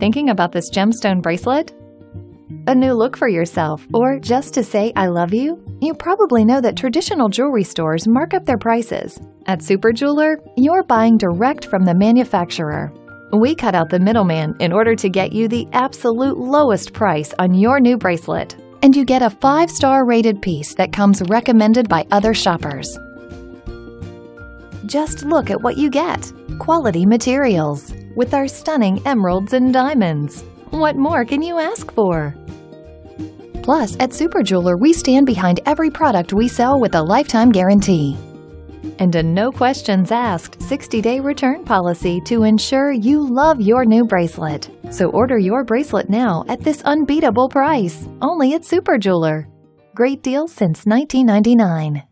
Thinking about this gemstone bracelet? A new look for yourself, or just to say I love you? You probably know that traditional jewelry stores mark up their prices. At Super Jeweler, you're buying direct from the manufacturer. We cut out the middleman in order to get you the absolute lowest price on your new bracelet. And you get a 5 star rated piece that comes recommended by other shoppers. Just look at what you get quality materials with our stunning emeralds and diamonds. What more can you ask for? Plus, at Super Jeweler, we stand behind every product we sell with a lifetime guarantee. And a no questions asked 60 day return policy to ensure you love your new bracelet. So order your bracelet now at this unbeatable price, only at Super Jeweler. Great deal since 1999.